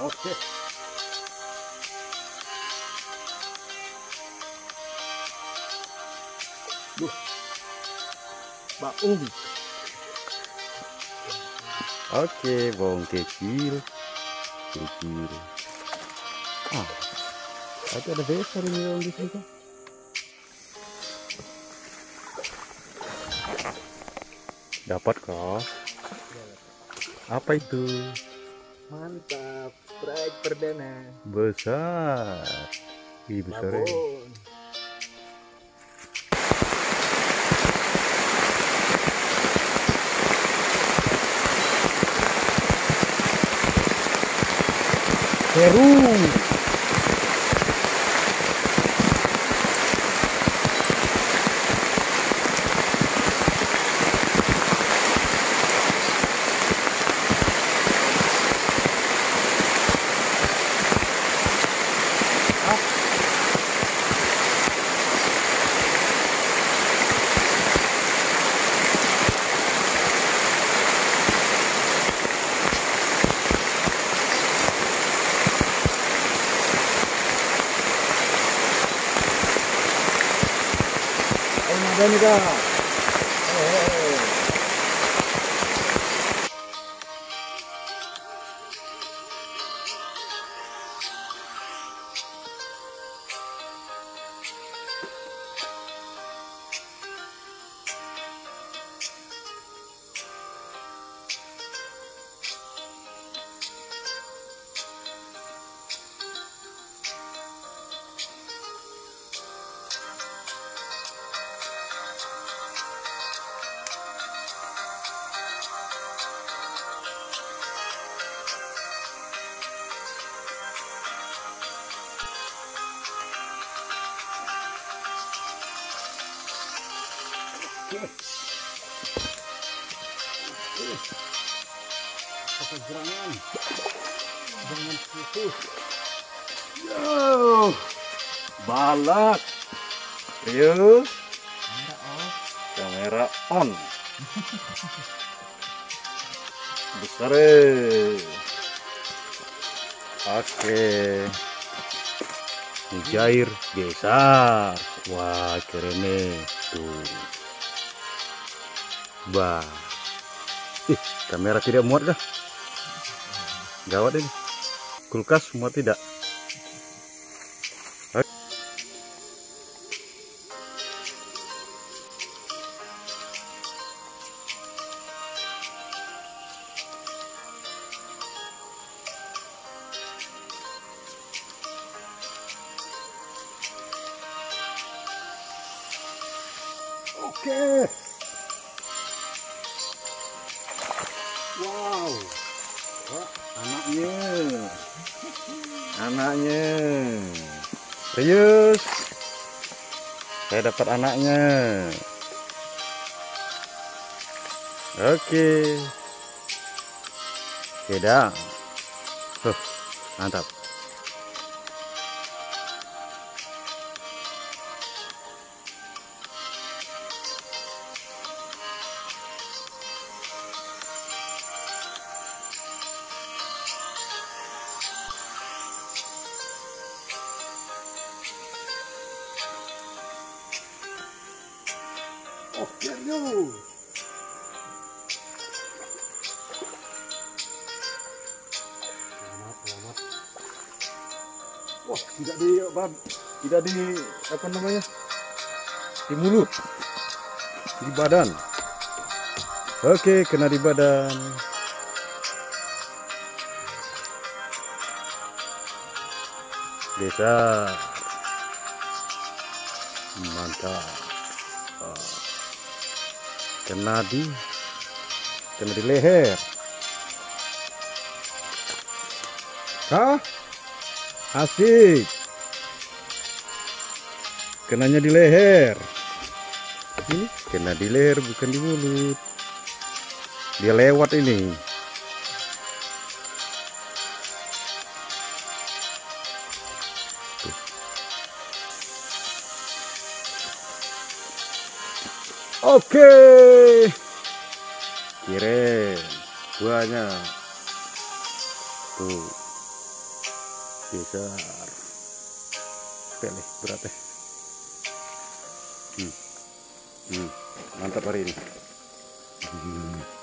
Oke. Duh. Baung. Oke, bawang kecil. Kecil. Ah. Ada ada besar ini bawang di sini. Dapat kok. Apa itu? Mantap. Perdana. Besar. Ih, besar ya. Babon. Seru. Ayo ada nih kak. Pakai gerangan. Yo. Balak. Oh. Kamera on. Besar eh. Oke. Mujair besar. Wah, keren nih. Tuh. Bah. Ih, kamera tidak muat dah. Gawat ini. Kulkas muat tidak. Oke. Wow. Wah, anaknya. Anaknya. Serius. Saya dapat anaknya. Oke. Dah. Huh, mantap. Oke yuk. Selamat, selamat. Wah, tidak di bab, tidak di apa namanya? Di mulut. Di badan. Oke, kena di badan. Bisa. Mantap. Ah. Kena di kena di leher. Hah? Asik. Kenanya di leher. Ini kena di leher bukan di mulut. Dia lewat ini. Oke. Kirim buahnya. Tuh. besar pele berat hmm. Hmm. mantap hari ini hmm.